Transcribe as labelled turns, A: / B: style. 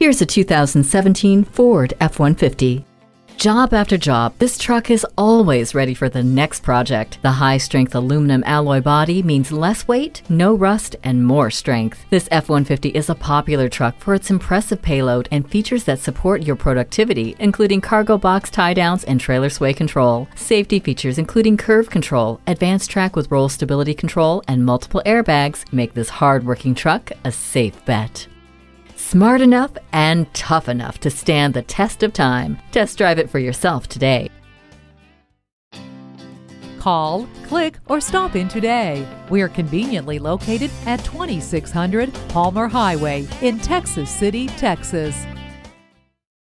A: Here's a 2017 Ford F-150. Job after job, this truck is always ready for the next project. The high strength aluminum alloy body means less weight, no rust, and more strength. This F 150 is a popular truck for its impressive payload and features that support your productivity, including cargo box tie downs and trailer sway control. Safety features, including curve control, AdvanceTrac with roll stability control, and multiple airbags, make this hard working truck a safe bet. Smart enough and tough enough to stand the test of time. Test drive it for yourself today.
B: Call, click, or stop in today. We are conveniently located at 2600 Palmer Highway in Texas City, Texas.